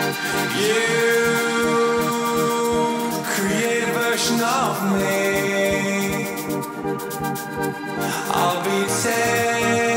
You create a version of me. I'll be tailor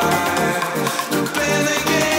cry. Been again.